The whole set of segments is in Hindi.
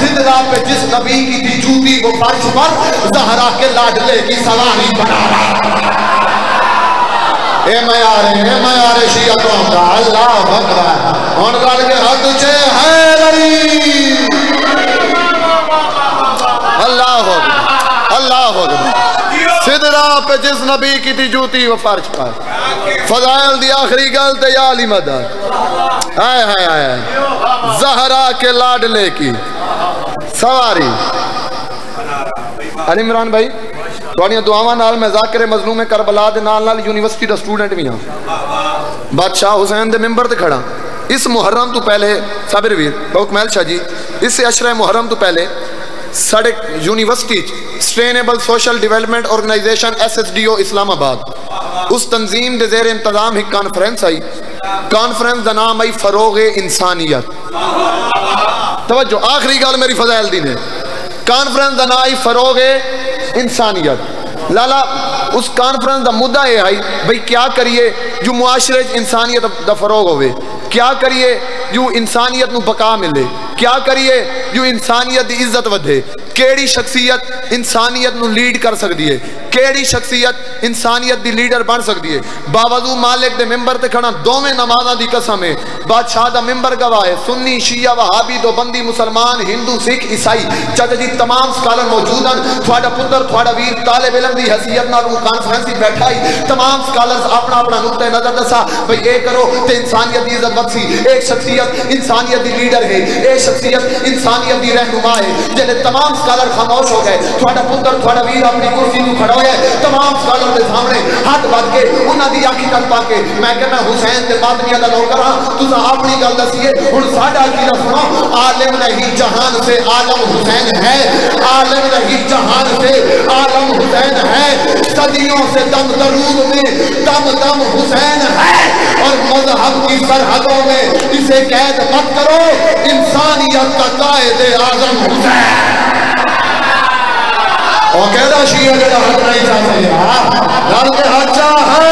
सिदरा पे जिस नबी की थी जूती वो फर्श पर जहरा के लाडले की सवारी बना रहा ए मयारे ए मयारे शिया तो अल्लाह भगवान। और गल के हद से है रही अल्लाह अकबर अल्लाह अकबर सिदरा पे जिस नबी की थी जूती, वो फ़र्ज़ पाए फजायल दी आखिरी गल ते या अली मदर हाय हाय हाय जहरा के लाडले की। सवारी। अली इमरान भाई थोड़िया दुआवा नाल मैं जाकिर मजलूम करबला के नाल नाल यूनिवर्सिटी का स्टूडेंट भी हाँ बादशाह हुसैन दे मेंबर से खड़ा। इस मुहर्रम तो पहले, साबिर वीर बहुत महल शाह जी, इस अशर मुहर्रम तो पहले साढ़े university sustainable social development organization S S D O Islamabad. उस तंजीम के जेर इंतज़ाम एक कॉन्फ्रेंस आई। कॉन्फ्रेंस का नाम आई फरोग इंसानियत। तवज्जो, आखिरी गल मेरी फजैल दी ने। कॉन्फ्रेंस का नाम आई फरोग इंसानियत। लाला, उस कॉन्फ्रेंस का मुद्दा यह आई, भाई क्या करिए, जो मुआशरे इंसानियत का फरोग हो क्या करिए ਜੋ ਇਨਸਾਨੀਅਤ ਨੂੰ ਬਕਾ ਮਿਲੇ ਕਿਆ ਕਰੀਏ ਜੋ ਇਨਸਾਨੀਅਤ ਦੀ ਇੱਜ਼ਤ ਵਧੇ ਕਿਹੜੀ ਸ਼ਖਸੀਅਤ ਇਨਸਾਨੀਅਤ ਨੂੰ ਲੀਡ ਕਰ ਸਕਦੀ ਹੈ ਕਿਹੜੀ ਸ਼ਖਸੀਅਤ ਇਨਸਾਨੀਅਤ ਦੀ ਲੀਡਰ ਬਣ ਸਕਦੀ ਹੈ ਬਾਵਜੂਦ ਮਾਲਿਕ ਦੇ ਮੈਂਬਰ ਤੇ ਖੜਾ ਦੋਵੇਂ ਨਮਾਜ਼ਾਂ ਦੀ ਕਸਮ ਹੈ बादशाह का मिम्बर गवाह है। सुन्नी, शिया, वहाबी दो बंदी मुसलमान, हिंदू, सिख, ईसाई चाचा जी, तमाम स्कॉलर मौजूद हैं। थोड़ा पुत्र थोड़ा वीर तालब इलम की हैसियत कॉन्फ्रेंस ही बैठा ही तमाम स्कॉलर अपना अपना नुकते नज़र दसा। भाई ये करो तो इंसानियत की इज़्ज़त बख्शी। एक शख्सियत इंसानियत की लीडर है। एक शख्सियत इंसानियत की रहनुमा है। जैसे तमाम स्कॉलर खामोश हो गए थोड़ा पुत्र थोड़ा वीर अपनी कुर्सी में खड़ा हो। तमाम स्कॉलर के सामने हाथ बद के उन्होंने अखी तक पा के, मैं कहना हुसैन के बादमिया का नौकर हाँ अपनी गल दसीए हूँ। अकीदा सुनो, आलिम नहीं जहान से, आलम हुसैन है। आलिम नहीं जहान से, आलम हुसैन है। सदियों से दम दरूद में दम दम हुसैन है। और मज़हब की सरहदों में इसे कैद मत करो। इंसानियत का कायदे आज़म हुसैन। और कहना शिया जरा हट नहीं चाहते यार। के हच्चा है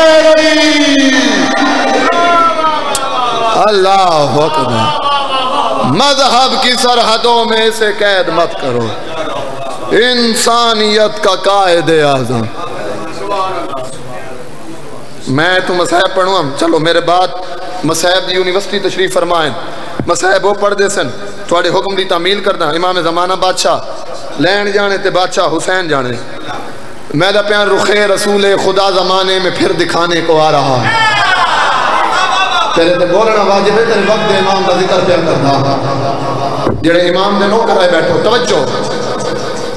अल्लाह मज़हब की सरहदों में इसे कैद मत करो। इंसानियत का कायदे आज़म। मैं तो मसाहब पढ़ूँ चलो मेरे बाद मसाहब यूनिवर्सिटी तशरीफ़ फरमाएँ। मसाहब वो पढ़ते सन थोड़े हुक्म की तामील करना इमाम जमाना बादशाह लैन जाने ते बादशाह हुसैन जाने मैं तो प्यार रुखे रसूल खुदा जमाने में फिर दिखाने को आ रहा है। तेरे ते बोलना वाजिब है, तेरे वक्त इमाम का ज़िक्र प्यार करना। जेड़े इमाम ने नौकर बैठो, तवज्जो।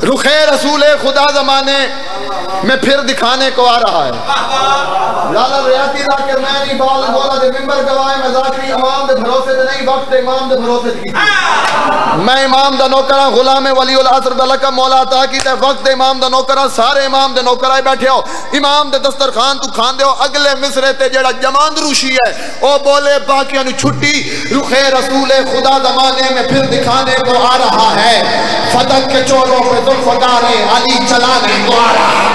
रुखे रसूल खुदा जमाने में फिर दिखाने को आ रहा है। लाला रियाती लाके मैं नहीं बाल बोला दे, मिंबर गवाए मैं जाकरी इमाम दे भरोसे ते नहीं, वक्त इमाम दे भरोसे की मैं इमाम दा नौकरा, गुलाम वली उल असर दा लका मौला अता की ते वक्त इमाम दा नौकरा, सारे इमाम दे नौकर बैठे हो। इमाम दे दस्तरखान तू खान दे अगले मिसरे ते जेड़ा जमांदरूशी है, ओ बोले, बाकियाँ नु छुट्टी, रुखे रसूल खुदा जमाने में फिर दिखाने को आ रहा है। फतक के चोरों पे जुल्फकार अली चलाने को आ रहा है।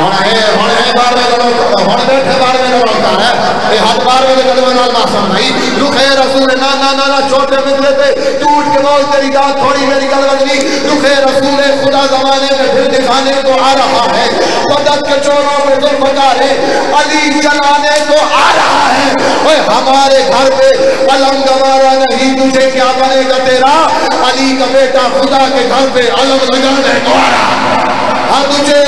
ਹੁਣ ਇਹ ਹੁਣ ਇਹ ਬਾਰ ਵਿੱਚ ਹੁਣ ਬੈਠੇ ਬਾਰ ਵਿੱਚ ਰੋਕਦਾ ਹੈ ਇਹ ਹੱਥ ਬਾਰ ਵਿੱਚ ਕਦਮ ਨਾਲ ਮਾਸਮ ਨਹੀਂ ਰੁਖੇ ਰਸੂਲ ਨਾ ਨਾ ਨਾ ਨਾ ਛੋਟੇ ਮਿਲਦੇ ਤੇ टूट के बोल तेरी बात थोड़ी मेरी गल बदली रुखे रसूल खुदा जमाने में फिर दिखाने को आ रहा है मदद के चोरों में तो बकारे अली चलाने को आ रहा है ओए हमारे घर पे अलम गवारा नहीं तुझे क्या बनेगा तेरा अली का बेटा खुदा के घर पे अलम लगाने को आ रहा है हाँ तुझे